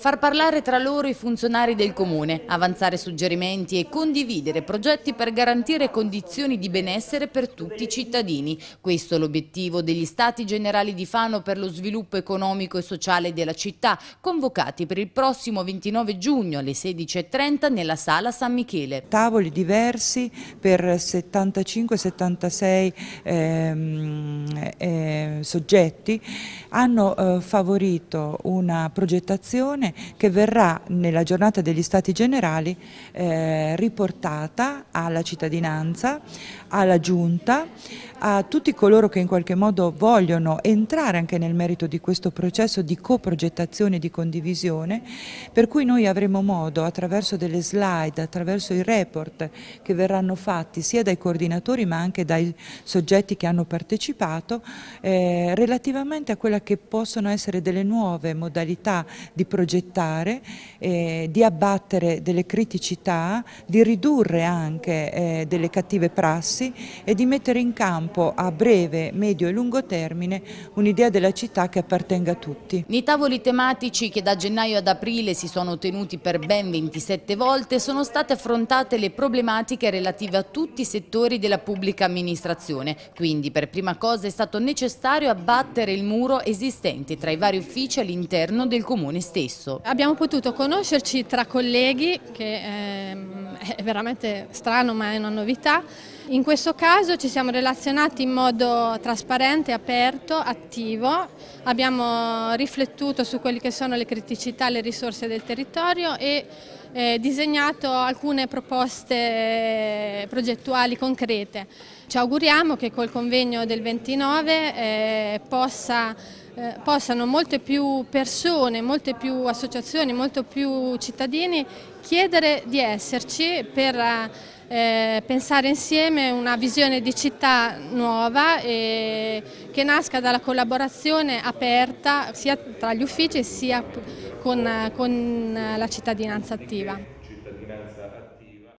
Far parlare tra loro i funzionari del comune, avanzare suggerimenti e condividere progetti per garantire condizioni di benessere per tutti i cittadini. Questo è l'obiettivo degli Stati Generali di Fano per lo sviluppo economico e sociale della città, convocati per il prossimo 29 giugno alle 16.30 nella Sala San Michele. Tavoli diversi per 75-76 ehm, eh, soggetti hanno eh, favorito una progettazione che verrà nella giornata degli Stati Generali eh, riportata alla cittadinanza, alla Giunta, a tutti coloro che in qualche modo vogliono entrare anche nel merito di questo processo di coprogettazione e di condivisione, per cui noi avremo modo attraverso delle slide, attraverso i report che verranno fatti sia dai coordinatori ma anche dai soggetti che hanno partecipato, eh, relativamente a quella che possono essere delle nuove modalità di progettare, eh, di abbattere delle criticità, di ridurre anche eh, delle cattive prassi e di mettere in campo a breve, medio e lungo termine un'idea della città che appartenga a tutti. Nei tavoli tematici che da gennaio ad aprile si sono tenuti per ben 27 volte sono state affrontate le problematiche relative a tutti i settori della pubblica amministrazione, quindi per prima cosa è stato necessario abbattere il muro esistente tra i vari uffici all'interno del comune stesso. Abbiamo potuto conoscerci tra colleghi, che ehm, è veramente strano ma è una novità, in questo caso ci siamo relazionati in modo trasparente, aperto, attivo, abbiamo riflettuto su quelle che sono le criticità le risorse del territorio e eh, disegnato alcune proposte progettuali concrete. Ci auguriamo che col convegno del 29 eh, possa eh, possano molte più persone, molte più associazioni, molto più cittadini chiedere di esserci per eh, pensare insieme una visione di città nuova e che nasca dalla collaborazione aperta sia tra gli uffici sia con, con la cittadinanza attiva.